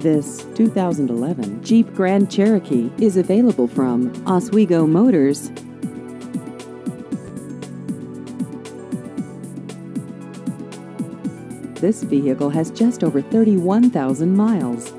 This 2011 Jeep Grand Cherokee is available from Oswego Motors. This vehicle has just over 31,000 miles.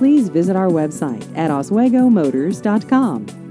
Please visit our website at oswegomotors.com.